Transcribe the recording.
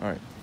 All right.